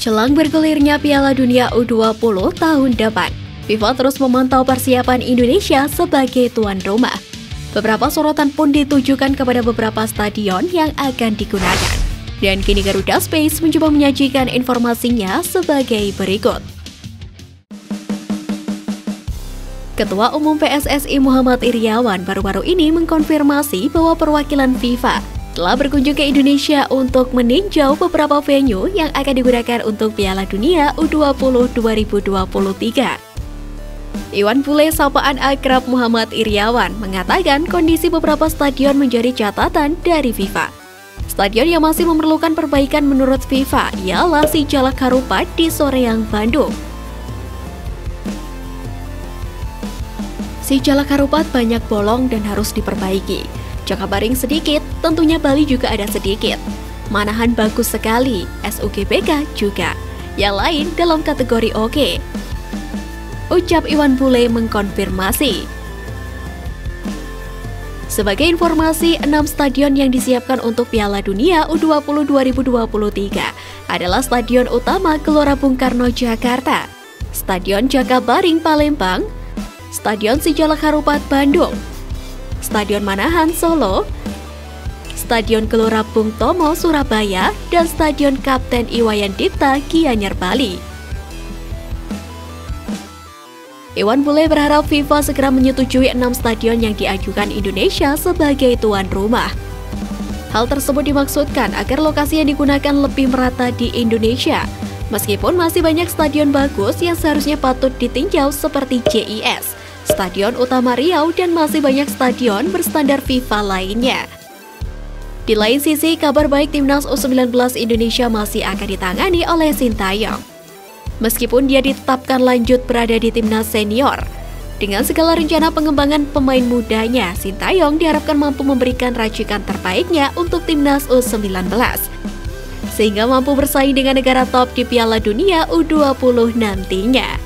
Jelang bergulirnya Piala Dunia U20 tahun depan, FIFA terus memantau persiapan Indonesia sebagai tuan rumah. Beberapa sorotan pun ditujukan kepada beberapa stadion yang akan digunakan. Dan kini Garuda Space mencoba menyajikan informasinya sebagai berikut. Ketua Umum PSSI Muhammad Iriawan baru-baru ini mengkonfirmasi bahwa perwakilan FIFA telah berkunjung ke Indonesia untuk meninjau beberapa venue yang akan digunakan untuk Piala Dunia U20 2023. Iwan Bule sapaan akrab Muhammad Iriawan mengatakan kondisi beberapa stadion menjadi catatan dari FIFA. Stadion yang masih memerlukan perbaikan menurut FIFA ialah si Jalak Harupat di Soreang, Bandung. Si Jalak Harupat banyak bolong dan harus diperbaiki. Jakabaring sedikit, tentunya Bali juga ada sedikit. Manahan bagus sekali, SUGBK juga. Yang lain dalam kategori oke. Okay. Ucap Iwan Bule mengkonfirmasi. Sebagai informasi, enam stadion yang disiapkan untuk Piala Dunia U20 2023 adalah Stadion Utama Gelora Bung Karno Jakarta, Stadion Jakabaring Palembang, Stadion Sijalak Harupat Bandung, Stadion Manahan Solo, Stadion Gelora Bung Tomo Surabaya, dan Stadion Kapten Iwayan Dipta Gianyar Bali. Iwan Bule berharap FIFA segera menyetujui enam stadion yang diajukan Indonesia sebagai tuan rumah. Hal tersebut dimaksudkan agar lokasi yang digunakan lebih merata di Indonesia, meskipun masih banyak stadion bagus yang seharusnya patut ditinjau seperti JIS, Stadion Utama Riau, dan masih banyak stadion berstandar FIFA lainnya. Di lain sisi, kabar baik timnas U19 Indonesia masih akan ditangani oleh Sintayong. Meskipun dia ditetapkan lanjut berada di timnas senior, dengan segala rencana pengembangan pemain mudanya, Sintayong diharapkan mampu memberikan racikan terbaiknya untuk timnas U19 sehingga mampu bersaing dengan negara top di Piala Dunia U20 nantinya.